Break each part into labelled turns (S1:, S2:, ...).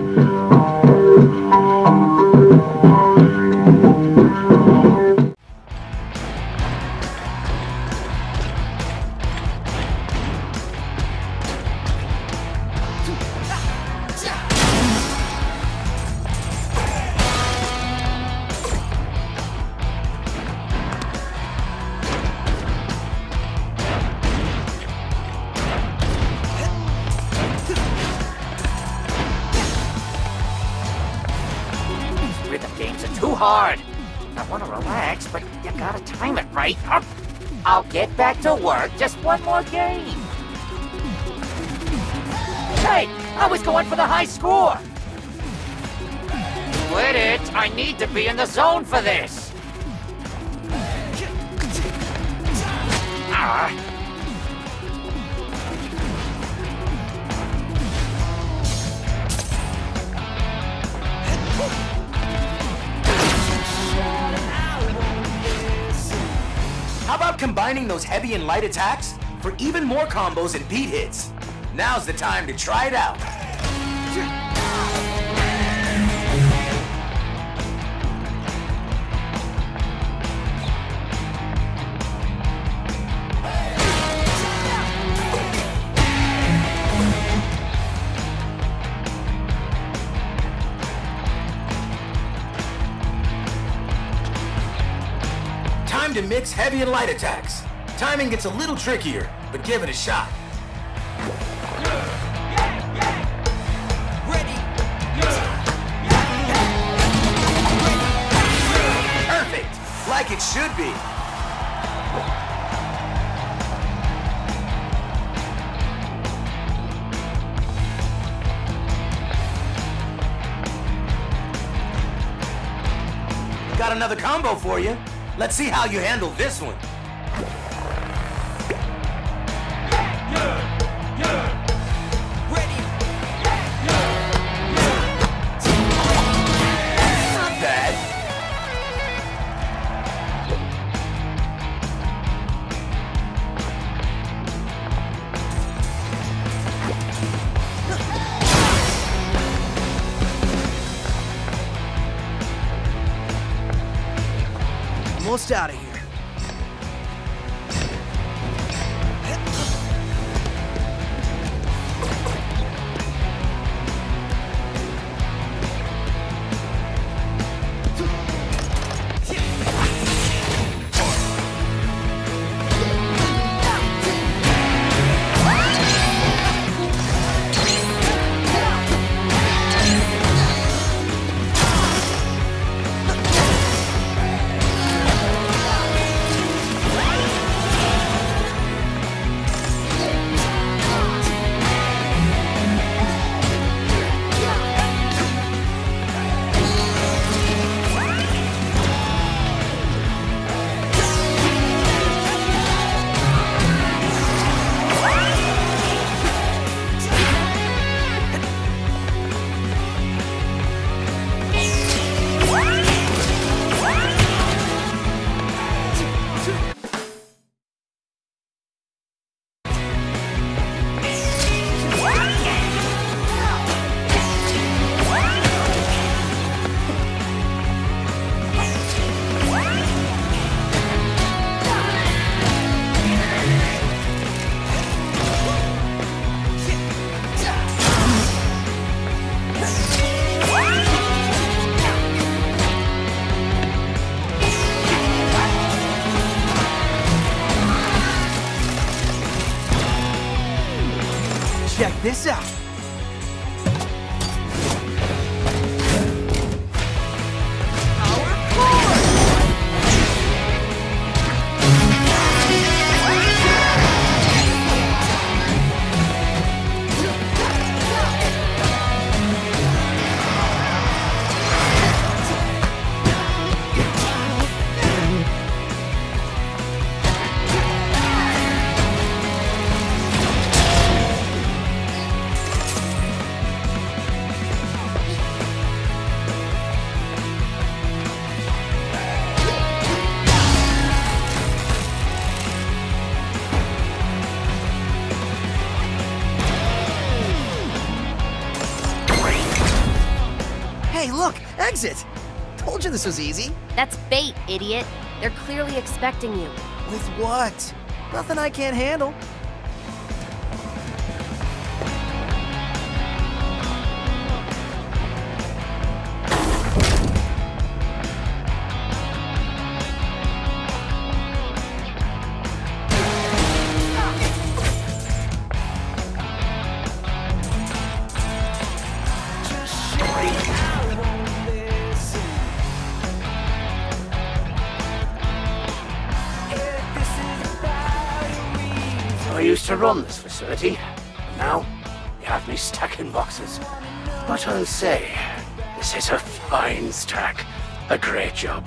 S1: Rhythm games are too hard. I want to relax, but you gotta time it right. I'll get back to work. Just one more game. Hey, I was going for the high score. Quit it. I need to be in the zone for this. Ah.
S2: Combining those heavy and light attacks for even more combos and beat hits? Now's the time to try it out. Time to mix heavy and light attacks. Timing gets a little trickier, but give it a shot. Perfect! Like it should be. Got another combo for you. Let's see how you handle this one.
S3: Out of here. Check this out. Exit. Told you this was easy.
S4: That's bait, idiot. They're clearly expecting you.
S3: With what? Nothing I can't handle.
S5: Run this facility. And Now, you have me stuck in boxes. But I'll say, this is a fine stack. A great job.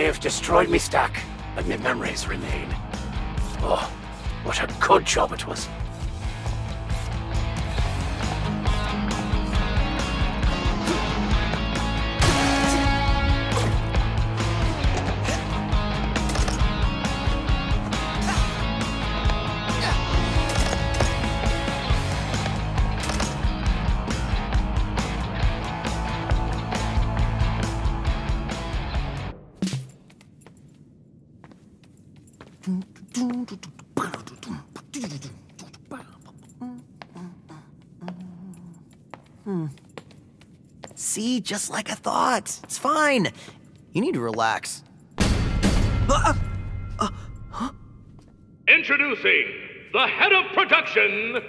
S5: May have destroyed me stack, but my memories remain. Oh, what a good job it was.
S3: See, just like I thought. It's fine. You need to relax. Uh,
S6: Introducing the head of production,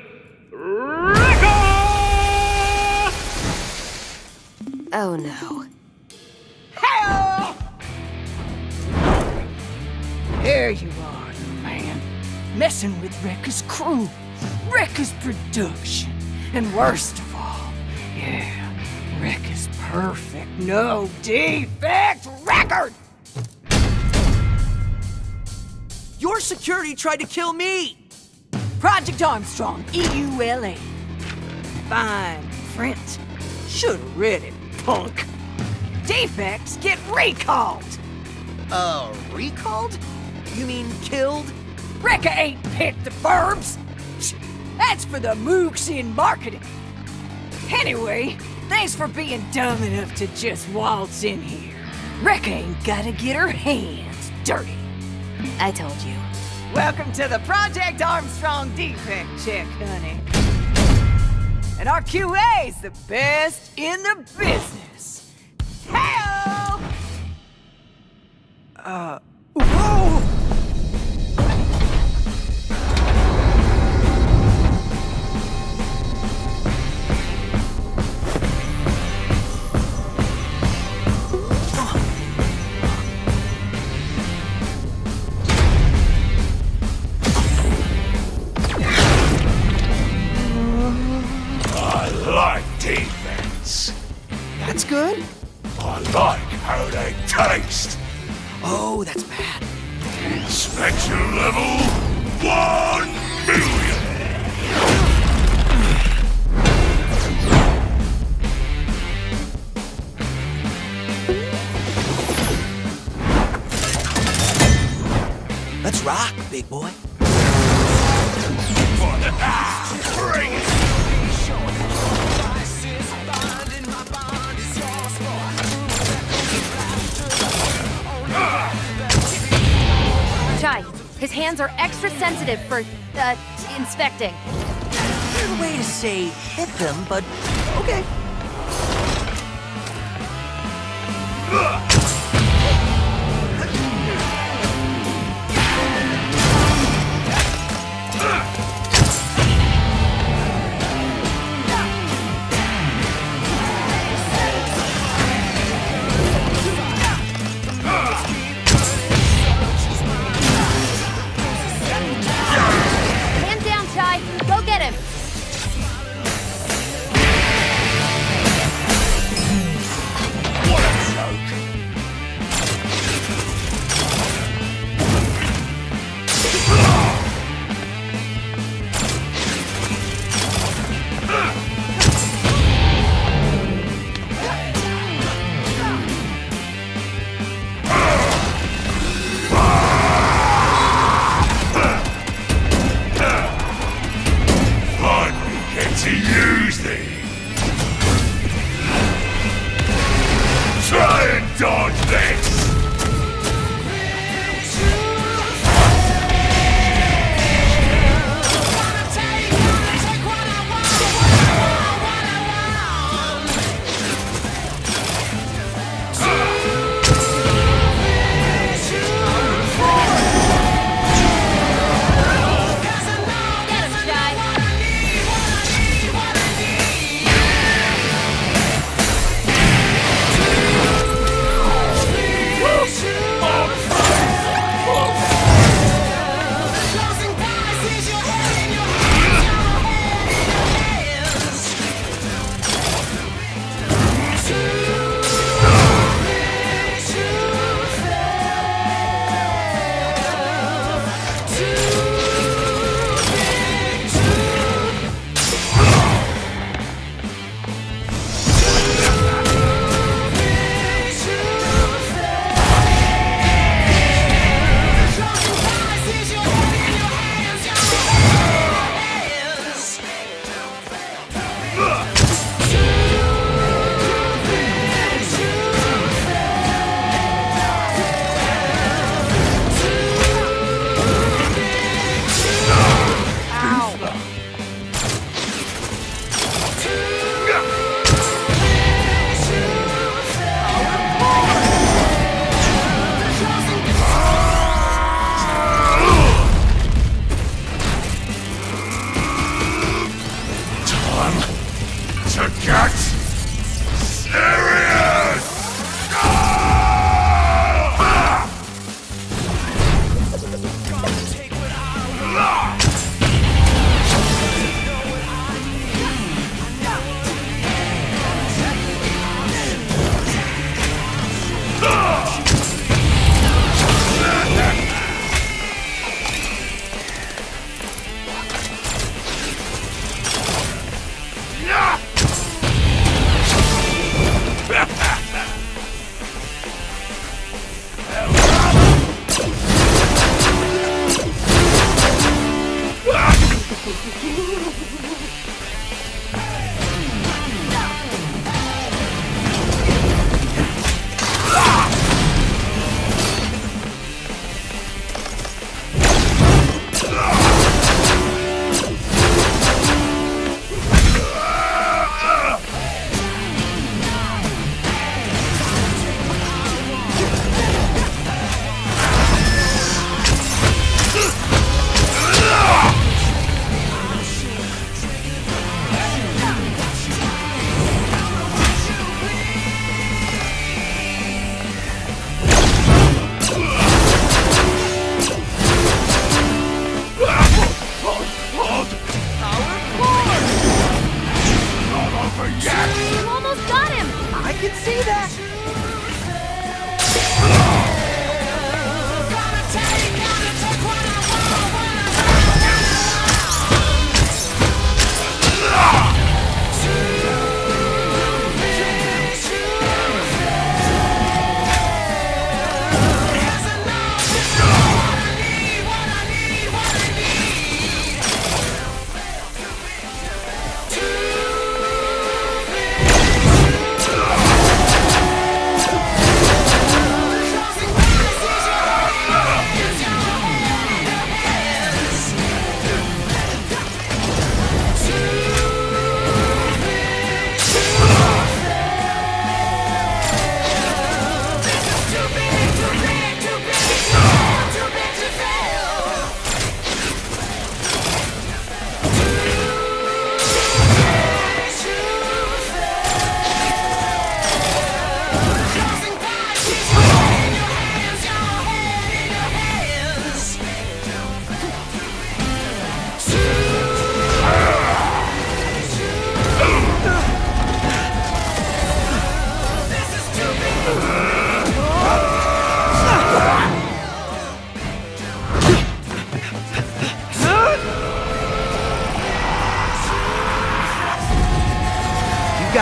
S6: Rekka!
S4: Oh no.
S7: You are, man. Messing with Rekka's crew, Rekka's production. And worst of all, yeah, Rekka's perfect, no defect record!
S3: your security tried to kill me.
S7: Project Armstrong, EULA. Fine print. Should've read it, punk. Defects get recalled.
S3: Uh, recalled? You mean killed?
S7: Rekka ain't picked the verbs. That's for the mooks in marketing. Anyway, thanks for being dumb enough to just waltz in here. Rekka ain't gotta get her hands dirty.
S4: I told you.
S7: Welcome to the Project Armstrong defect check, honey. And our QA's the best in the business. Hell! Uh, whoa!
S4: For, uh, inspecting.
S3: Weird way to say hit them, but okay.
S4: Hands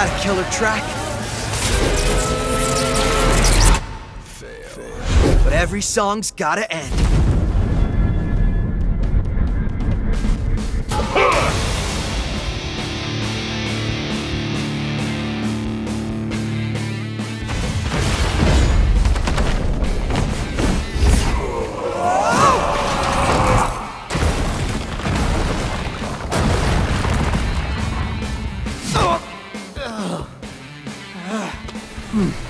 S3: got a killer track. But every song's gotta end. Hmm.